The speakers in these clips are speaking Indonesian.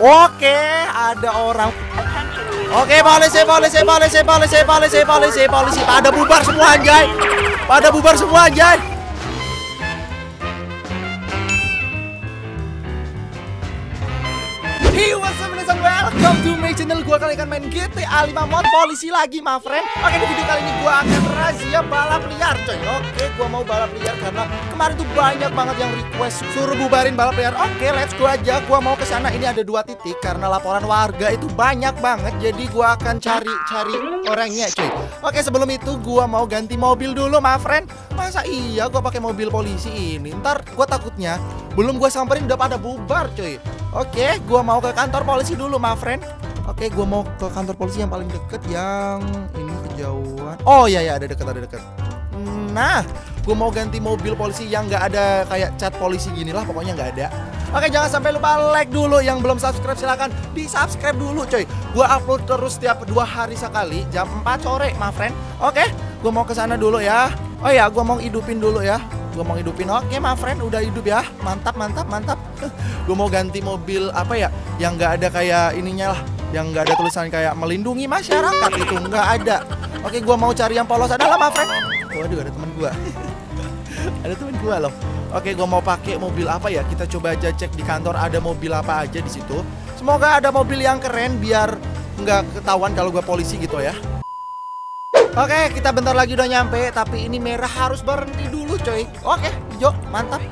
Oke, ada orang. Oke, polisi, polisi, polisi, polisi, polisi, polisi, polisi. Pada bubar semua anjay. Pada bubar semua anjay. Hey, what's up guys welcome to my channel. Gua kali akan main GTA 5 mod. Polisi lagi, my friend. Oke, di video kali ini gua akan razia balap liar, coy. Oke, gua mau balap liar karena kemarin tuh banyak banget yang request suruh bubarin balap liar. Oke, let's go aja. Gua mau ke sana. Ini ada dua titik karena laporan warga itu banyak banget. Jadi gua akan cari-cari orangnya, coy. Oke, sebelum itu gua mau ganti mobil dulu, my friend. Masa iya gua pakai mobil polisi ini? Ntar gua takutnya belum gua samperin udah pada bubar, coy Oke, gua mau ke kantor polisi dulu, my friend. Oke, gua mau ke kantor polisi yang paling deket yang ini kejauhan. Oh iya ya, ada deket, ada deket. Nah, gua mau ganti mobil polisi yang nggak ada kayak cat polisi gini lah, pokoknya nggak ada. Oke, jangan sampai lupa like dulu. Yang belum subscribe silahkan di subscribe dulu, coy. Gua upload terus setiap dua hari sekali, jam 4 sore, my friend. Oke, gua mau ke sana dulu ya. Oh ya, gua mau hidupin dulu ya gue mau hidupin. Oke my friend udah hidup ya. Mantap mantap mantap. Gue mau ganti mobil apa ya yang nggak ada kayak ininya lah yang nggak ada tulisan kayak melindungi masyarakat itu nggak ada. Oke gue mau cari yang polos. Adalah my friend? Waduh ada teman gue ada teman gue loh. Oke gue mau pakai mobil apa ya? Kita coba aja cek di kantor ada mobil apa aja di situ. Semoga ada mobil yang keren biar nggak ketahuan kalau gue polisi gitu ya Oke, kita bentar lagi udah nyampe, tapi ini merah harus berhenti dulu, coy. Oke, hijau, mantap.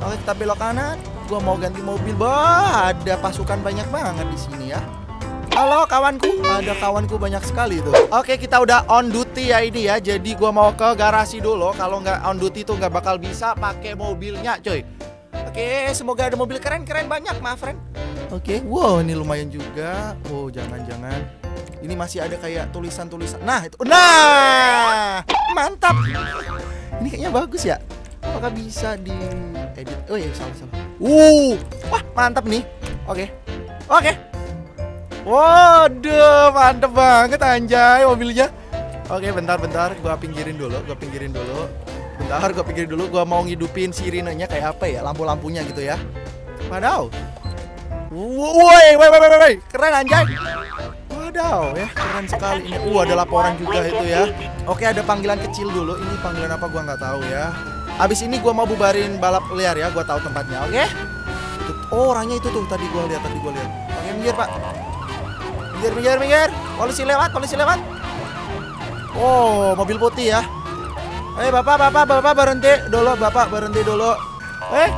Oke, kita belok kanan. Gua mau ganti mobil, bah. Ada pasukan banyak banget di sini ya. Halo kawanku, ada kawanku banyak sekali tuh. Oke, kita udah on duty ya ini ya. Jadi gua mau ke garasi dulu. Kalau nggak on duty tuh nggak bakal bisa pakai mobilnya, coy. Oke, semoga ada mobil keren-keren banyak, my friend. Oke, wow, ini lumayan juga. Oh, jangan-jangan ini masih ada kayak tulisan-tulisan. Nah, itu. Nah, mantap. Ini kayaknya bagus ya. Apakah bisa di edit? Oh iya, salah salah. Uh, wah, mantap nih. Oke. Oke. Waduh, mantep banget anjay mobilnya. Oke, bentar-bentar gua pinggirin dulu, gua pinggirin dulu. Bentar, gua pinggirin dulu, gua mau ngidupin sirinenya kayak apa ya, lampu-lampunya gitu ya. Wadaw. Woi, woi, woi, woi, keren anjay. Wadaw ya keren sekali ini. Uh ada laporan juga itu ya. Oke ada panggilan kecil dulu. Ini panggilan apa gua nggak tahu ya. Abis ini gua mau bubarin balap liar ya. Gua tahu tempatnya. Oke. Oh orangnya itu tuh tadi gua lihat tadi gua lihat. Oke minggir pak. Minggir minggir minggir. Polisi lewat polisi lewat. Oh mobil putih ya. Eh bapak bapak bapak berhenti dulu bapak berhenti dulu. Eh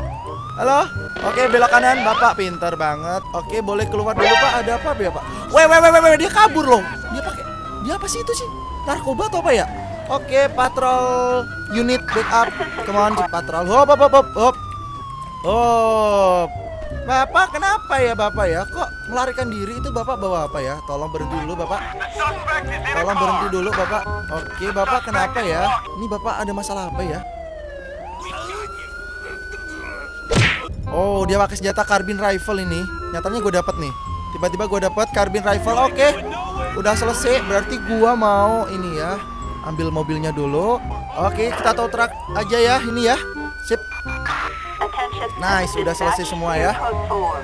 halo. Oke belok kanan bapak pintar banget. Oke boleh keluar dulu pak. Ada apa ya pak? Weh weh weh weh dia kabur loh. Dia pakai dia apa sih itu sih? Narkoba atau apa ya? Oke patrol unit backup. Come on patrol. Hop hop hop hop. hop. Oh. Bapak kenapa ya bapak ya? Kok melarikan diri itu bapak bawa apa ya? Tolong berhenti dulu bapak. Tolong berhenti dulu bapak. Oke bapak kenapa ya? Ini bapak ada masalah apa ya? Oh, dia pakai senjata carbine rifle ini. Nyatanya gue dapat nih. Tiba-tiba gue dapat carbine rifle. Oke. Okay. Udah selesai. Berarti gua mau ini ya. Ambil mobilnya dulu. Oke, okay, kita tahu truk aja ya ini ya. Sip. Nice, udah selesai semua ya.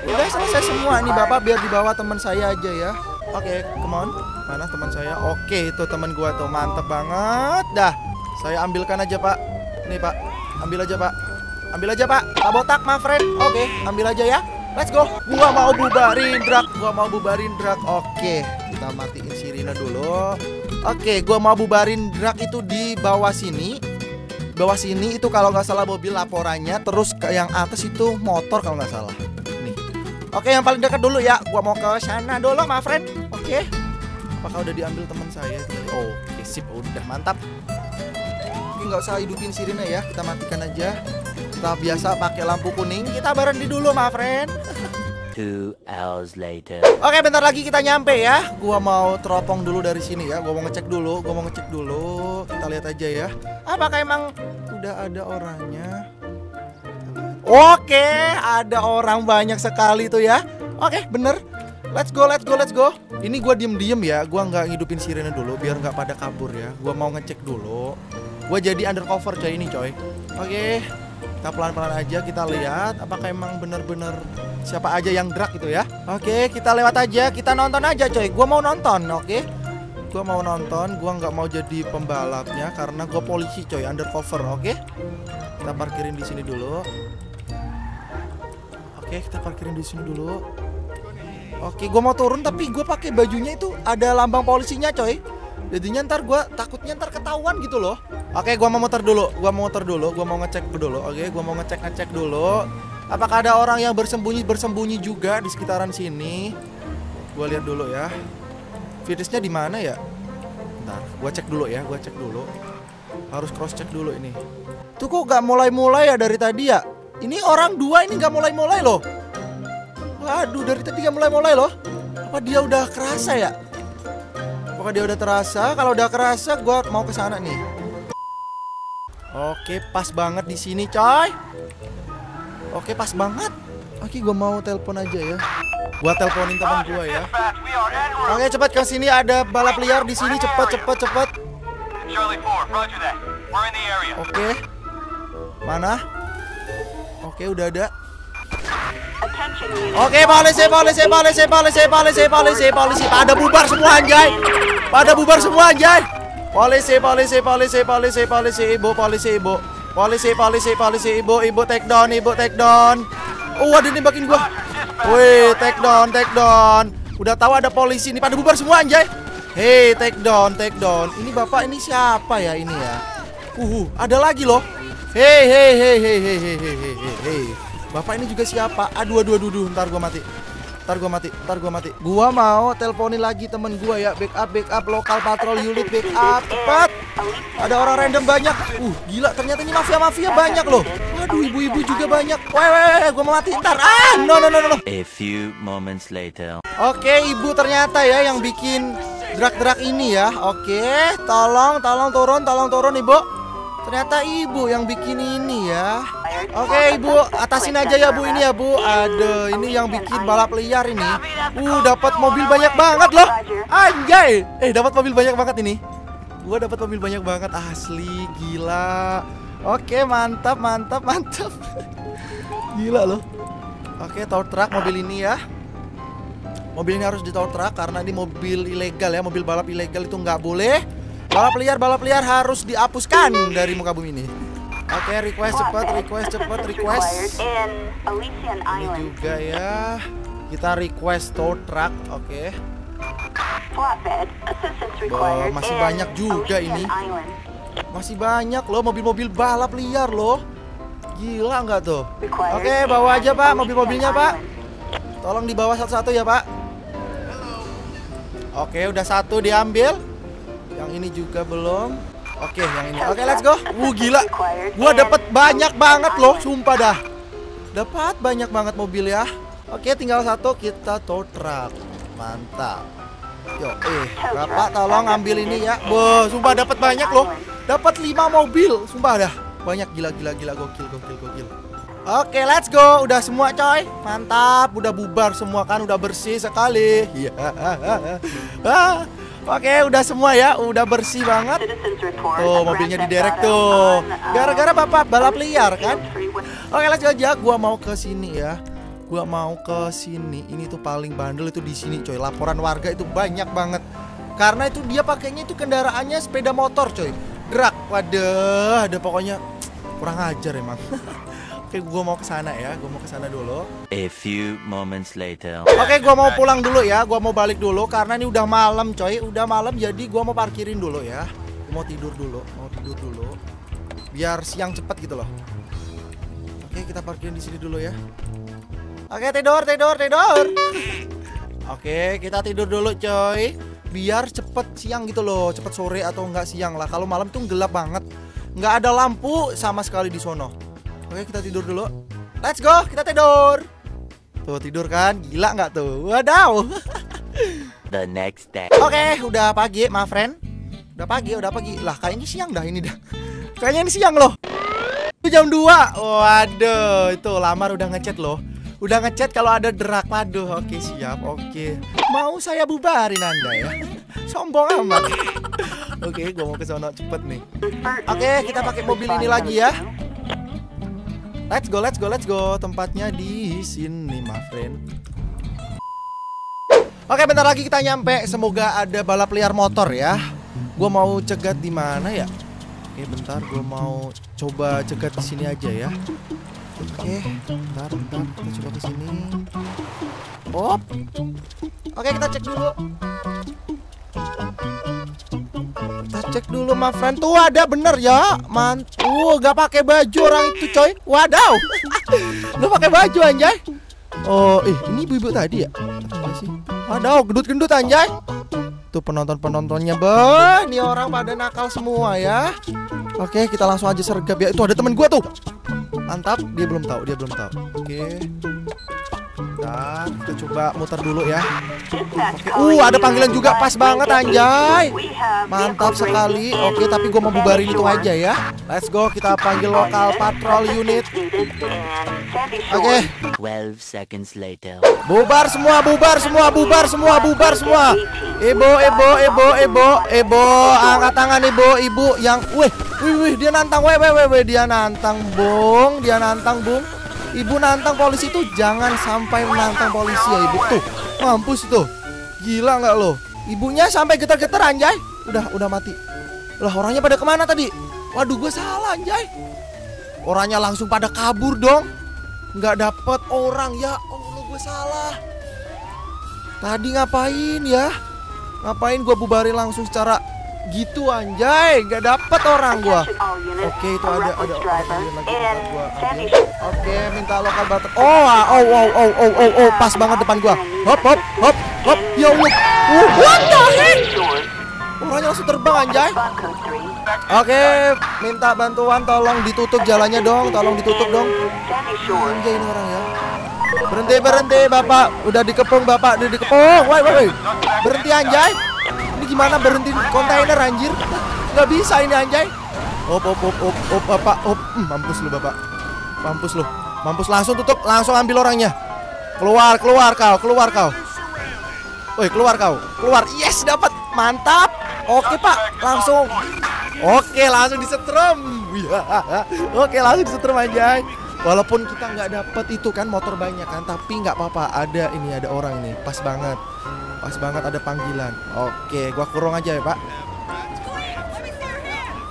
Udah selesai semua. Ini Bapak biar dibawa teman saya aja ya. Oke, okay, come on. Mana teman saya? Oke, okay, itu teman gua tuh. Mantep banget. Dah. Saya ambilkan aja, Pak. Nih, Pak. Ambil aja, Pak. Ambil aja pak, Pak botak my friend Oke, ambil aja ya. Let's go. Gua mau bubarin drag Gua mau bubarin drag Oke, kita matiin sirine dulu. Oke, gua mau bubarin drag itu di bawah sini. Bawah sini itu kalau nggak salah mobil laporannya. Terus ke yang atas itu motor kalau nggak salah. Nih. Oke, yang paling dekat dulu ya. Gua mau ke sana dulu my friend Oke. Apakah udah diambil teman saya? Oh, sip, udah mantap. Nggak usah hidupin sirine ya. Kita matikan aja kita biasa pakai lampu kuning, kita berhenti dulu, my friend. Two hours later. Oke, bentar lagi kita nyampe ya. Gua mau teropong dulu dari sini ya. Gua mau ngecek dulu, gua mau ngecek dulu. Kita lihat aja ya. Apakah emang udah ada orangnya? Oke, ada orang banyak sekali tuh ya. Oke, bener. Let's go, let's go, let's go. Ini gua diem-diem ya. Gua nggak ngidupin sirene dulu biar nggak pada kabur ya. Gua mau ngecek dulu. Gua jadi undercover coy ini coy. Oke. Kita pelan-pelan aja kita lihat apakah emang bener-bener siapa aja yang drag gitu ya. Oke, kita lewat aja, kita nonton aja coy. Gua mau nonton, oke? Gua mau nonton, gua nggak mau jadi pembalapnya karena gua polisi coy, undercover, oke? Kita parkirin di sini dulu. Oke, kita parkirin di sini dulu. Oke, gua mau turun tapi gua pakai bajunya itu ada lambang polisinya coy. Jadinya ntar gua takutnya ntar ketahuan gitu loh. Oke, gua mau muter dulu. Gua mau muter dulu. Gua mau ngecek dulu. Oke, gua mau ngecek ngecek dulu. Apakah ada orang yang bersembunyi bersembunyi juga di sekitaran sini? Gua lihat dulu ya. Fitnessnya di mana ya? Bentar, gua cek dulu ya. Gua cek dulu. Harus cross check dulu ini. Tuh kok gak mulai-mulai ya dari tadi ya? Ini orang dua ini gak mulai-mulai loh. Waduh, dari tadi gak mulai-mulai loh. Apa dia udah kerasa ya? Apakah dia udah terasa? Kalau udah kerasa, gua mau ke sana nih. Oke, pas banget di sini, coy. Oke, pas banget. Oke, gua mau telepon aja ya. Gua teleponin teman gua ya. Oke, cepat ke sini ada balap liar di sini. Cepat, cepat, cepat. Charlie 4, roger that. We're in the area. Oke. Mana? Oke, udah ada. Oke, polisi, polisi, polisi, polisi, polisi, polisi, polisi. Pada bubar semua anjay. Pada bubar semua anjay. Polisi, polisi, polisi, polisi, polisi, ibu, polisi, ibu. Polisi, polisi, polisi, ibu, ibu take down, ibu take down. Oh, ada nembakin gua. Wih, take down, take down. Udah tahu ada polisi ini. pada bubar semua anjay. Hei, take down, take down. Ini bapak ini siapa ya ini ya? Uh, ada lagi loh. Hei, hei, hei, hei, hei, hei, hei, hei. Bapak ini juga siapa? Aduh, aduh, aduh, aduh. Ntar gua mati. Ntar gua mati, ntar gua mati. Gua mau teleponin lagi temen gua ya. Backup, backup, lokal patrol unit backup. Cepat. Ada orang random banyak. Uh, gila. Ternyata ini mafia-mafia banyak loh. Waduh, ibu-ibu juga banyak. Weh, weh, weh, gua mau mati ntar. Ah, no, no, no, no. no. A few moments later. Oke, ibu ternyata ya yang bikin drag-drag ini ya. Oke, tolong, tolong turun, tolong turun ibu. Ternyata ibu yang bikin ini ya. Oke, ibu atasin aja ya bu ini ya bu. Aduh, ini yang bikin balap liar ini. Uh, dapat mobil banyak banget loh. Anjay, eh dapat mobil banyak banget ini. Gua dapat mobil banyak banget asli, gila. Oke, mantap, mantap, mantap. Gila loh. Oke, tow truck mobil ini ya. Mobil ini harus di tow truck karena ini mobil ilegal ya, mobil balap ilegal itu nggak boleh. Balap liar, balap liar harus dihapuskan dari muka bumi ini. Oke, request cepat, request cepat, request. Ini juga ya. Kita request tow truck, oke. Required masih banyak juga ini. Masih banyak loh mobil-mobil balap liar loh. Gila nggak tuh? Oke, in bawa aja pak mobil-mobilnya pak. Tolong dibawa satu-satu ya pak. Oke, udah satu diambil. Yang ini juga belum. Oke, yang ini. Oke, let's go. Wuh, gila. Gua dapat banyak banget loh, sumpah dah. Dapat banyak banget mobil ya. Oke, tinggal satu kita tow truck. Mantap. Yo, eh, Bapak tolong ambil ini ya. Wah, sumpah dapat banyak loh. Dapat 5 mobil, sumpah dah. Banyak gila gila gila gokil gokil gokil. Oke, let's go. Udah semua coy. Mantap, udah bubar semua kan, udah bersih sekali. Iya. Ah, Oke, udah semua ya, udah bersih banget. Tuh, mobilnya Grand di derek Theft Auto tuh. uh, Gara-gara bapak balap liar kan? Oke, lanjut aja. Gua mau ke sini ya. Gua mau ke sini. Ini tuh paling bandel itu di sini, coy. Laporan warga itu banyak banget. Karena itu dia pakainya itu kendaraannya sepeda motor, coy. Gerak. Waduh, ada pokoknya kurang ajar emang. Oke, gua mau ke sana ya. Gua mau ke sana dulu. A few moments later. Oke, gua mau pulang dulu ya. Gua mau balik dulu karena ini udah malam, coy. Udah malam jadi gua mau parkirin dulu ya. Gua mau tidur dulu, mau tidur dulu. Biar siang cepet gitu loh. Oke, kita parkirin di sini dulu ya. Oke, tidur, tidur, tidur. Oke, kita tidur dulu, coy. Biar cepet siang gitu loh, cepet sore atau enggak siang lah. Kalau malam tuh gelap banget. Nggak ada lampu sama sekali di sono. Oke, kita tidur dulu. Let's go, kita tidur. Tuh tidur kan, gila nggak tuh? Wadaw. The next day. Oke, udah pagi, my friend. Udah pagi, udah pagi. Lah, kayaknya siang dah ini dah. Kayaknya ini siang loh. Itu jam 2. Waduh, itu lamar udah ngechat loh. Udah ngechat kalau ada derak. Waduh, oke siap, oke. Mau saya bubarin Anda ya. Sombong amat. oke, gua mau ke sono cepet nih. Oke, kita pakai mobil ini lagi ya. Let's go, let's go, let's go. Tempatnya di sini, my friend. Oke, bentar lagi kita nyampe. Semoga ada balap liar motor ya. Gua mau cegat di mana ya? Oke, bentar. Gua mau coba cegat di sini aja ya. Oke, bentar, bentar. Kita coba ke sini. Op. Oke, kita cek dulu. Cek dulu, my friend. Tuh ada bener ya. Mantu, gak pakai baju orang itu, coy. Wadaw. Lu pakai baju anjay. Oh, eh ini ibu-ibu tadi ya? Sih? Wadaw, gendut-gendut anjay. Tuh penonton-penontonnya, bah. Ini orang pada nakal semua ya. Oke, kita langsung aja sergap ya. Itu ada temen gua tuh. Mantap, dia belum tahu, dia belum tahu. Oke. Bentar, kita coba muter dulu ya. Dispatch Uh, ada panggilan juga pas banget anjay. Mantap sekali. Oke, tapi gue mau bubarin itu aja ya. Let's go, kita panggil lokal patrol unit. Oke, Shore. 12 seconds later. bubar semua, bubar semua, bubar semua, bubar semua. Ibu, ibu, ibu, ibu, ibu, angkat tangan ibu, ibu yang, wih, wih, wih, dia nantang, weh, weh, weh, weh, dia nantang, bung, dia nantang, bung. Ibu nantang polisi tuh jangan sampai menantang polisi ya ibu tuh, mampus itu, gila nggak lo? Ibunya sampai getar-getar anjay, udah, udah mati. Lah orangnya pada ke mana tadi? Waduh, gue salah anjay. Orangnya langsung pada kabur dong. Nggak dapet orang ya. Allah, gue salah. Tadi ngapain ya? Ngapain gue bubarin langsung secara gitu anjay? Nggak dapet orang units. Oke itu ada ada lagi gua. Oke minta lokal bater. Oh ah, oh oh oh oh oh oh pas banget depan gua. Hop hop hop hop. Ya Allah. Uh, what the heck? Orangnya langsung terbang anjay. Spot code 3. Oke minta bantuan tolong ditutup jalannya dong. Tolong ditutup dong. Anjay ini orang ya. Berhenti berhenti bapak. Udah dikepung bapak. Udah dikepung. Woi woi woi. Berhenti anjay. Ini gimana berhenti kontainer anjir? Nggak bisa ini anjay. Op op op op op bapak. Op. Hmm, mampus lu bapak. Mampus lu. Mampus langsung tutup. Langsung ambil orangnya. Keluar keluar kau. Keluar kau. Woi keluar kau. Keluar. Yes dapat. Mantap. Oke pak. Langsung. Oke langsung disetrum. Oke langsung disetrum anjay. Walaupun kita nggak dapet itu kan motor banyak kan, tapi nggak apa-apa. Ada ini ada orang nih, pas banget, pas banget ada panggilan. Oke, gua kurung aja ya pak.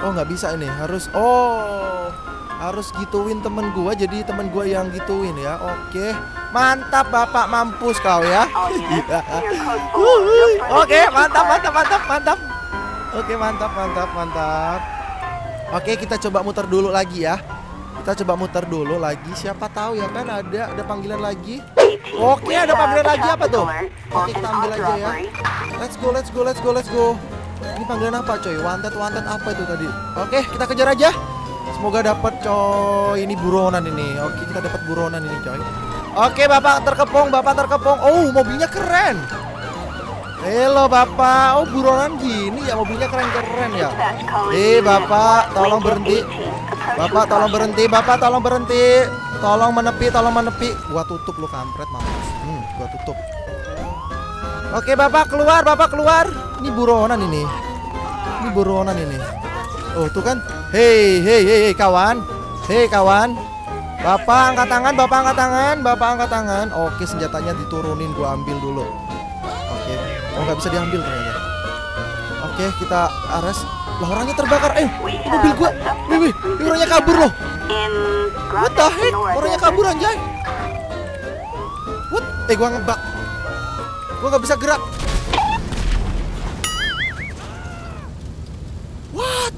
Oh nggak bisa ini, harus oh harus gituin temen gua, jadi temen gua yang gituin ya. Oke, mantap bapak, mampus kau ya. Code 4. Wuhui. No Oke, mantap, mantap, mantap, mantap. Oke, mantap, mantap, mantap. Oke, kita coba muter dulu lagi ya. Kita coba muter dulu lagi. Siapa tahu ya kan ada ada panggilan lagi. Oke, ada panggilan lagi apa tuh? Oke, kita ambil aja ya. Let's go, let's go, let's go, let's go. Ini panggilan apa coy? Wanted, wanted apa itu tadi? Oke, kita kejar aja. Semoga dapat coy. Ini buronan ini. Oke, kita dapat buronan ini coy. Oke, Bapak terkepung, Bapak terkepung. Oh, mobilnya keren. Halo Bapak, oh buronan gini ya mobilnya keren-keren ya. Eh Bapak, tolong berhenti. 18. Approach Bapak tolong berhenti, Bapak tolong berhenti. Tolong menepi, tolong menepi. Gua tutup lu kampret mampus. Hmm, gua tutup. Oke, Bapak keluar, Bapak keluar. Ini buronan ini. Ini buronan ini. Oh, tuh kan. Hei, hei, hei, hei, kawan. Hei, kawan. Bapak angkat tangan, Bapak angkat tangan, Bapak angkat tangan. Oke, senjatanya diturunin, gua ambil dulu. Oke. Oh, nggak bisa diambil ternyata. Oke, kita arrest. Lah orangnya terbakar. Eh, mobil gua. Wih, wih, orangnya kabur loh. What the heck? Orangnya kabur anjay. What? Eh, gua ngebak. Gua nggak bisa gerak. What?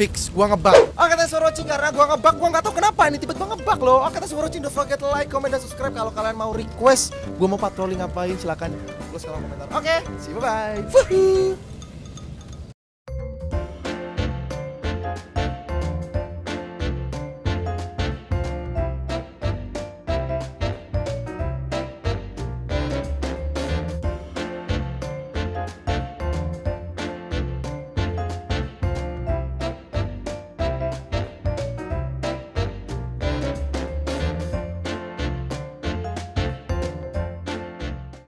Fix, gua ngebak. Thanks for watching karena gua ngebak, gua nggak tahu kenapa ini tiba-tiba ngebak loh. Thanks for watching. Don't forget like, comment, dan subscribe. Kalau kalian mau request, gua mau patroli ngapain, silakan tulis kolom komentar. Oke, see you, bye. Woohoo.